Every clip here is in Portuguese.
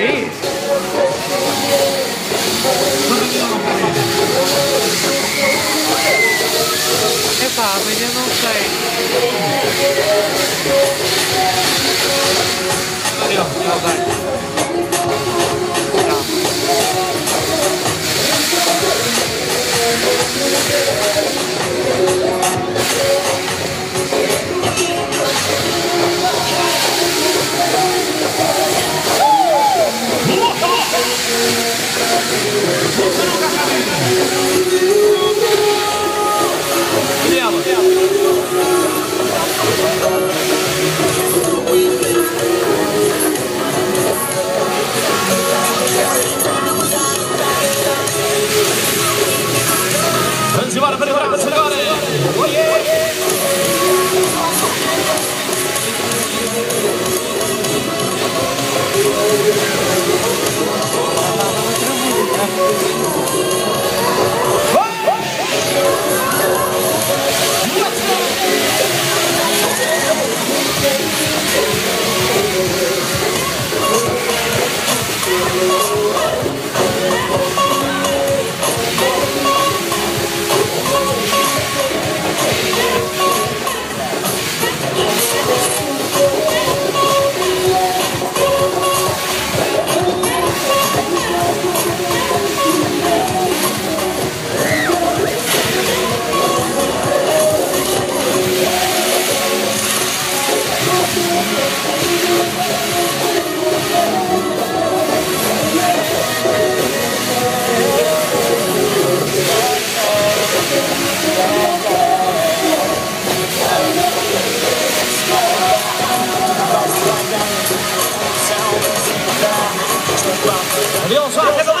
Quê? Epá, eu não sei. Não, não 心が Millsap in the.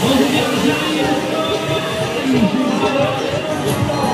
Oh,